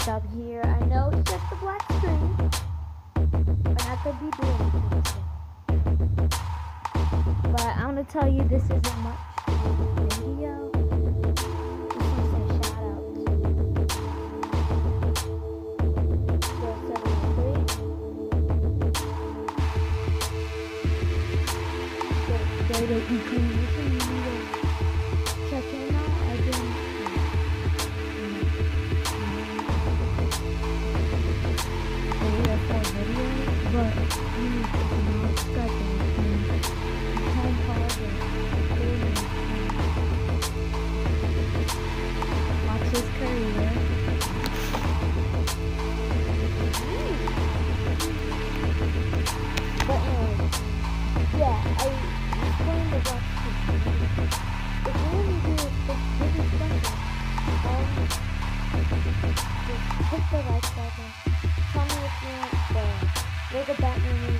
stop here. I know it's just a black screen, but I could be doing something. But I'm gonna tell you this isn't much video. Just wanna say just hit the like button. Tell me if you want the Lego Batman movie,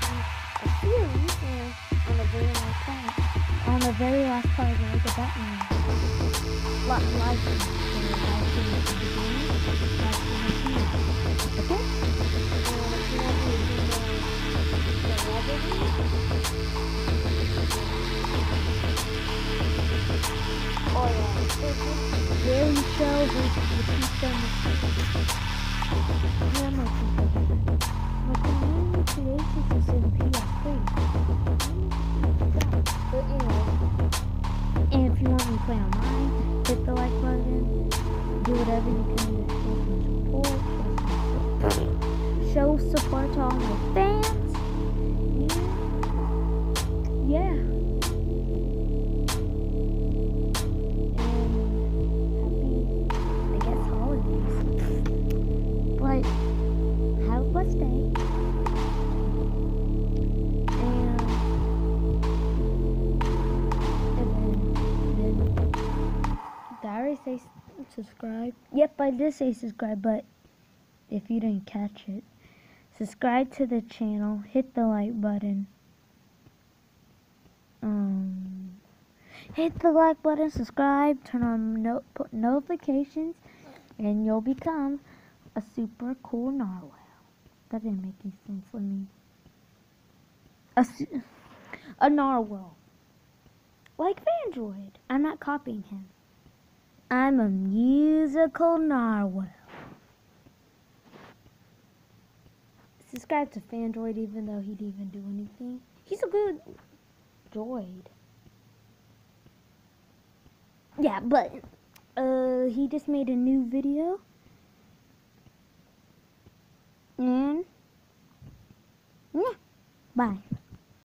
a on the very last part, on the very last part of the Batman. Like, like, like, at the the. Okay? The, the Oh yeah, Gary Show versus Batista Yeah, I'm play online, hit the like button. Do whatever you can to show some support. Show support to all my fans. Say subscribe? Yep, I did say subscribe, but if you didn't catch it, subscribe to the channel, hit the like button. Um, hit the like button, subscribe, turn on no- notifications, and you'll become a super cool narwhal. That didn't make any sense. Let me. A, a narwhal. Like Fandroid. I'm not copying him. I'm a musical narwhal. Subscribe to Fandroid even though he didn't even do anything. He's a good droid. Yeah, but uh he just made a new video. And yeah, bye.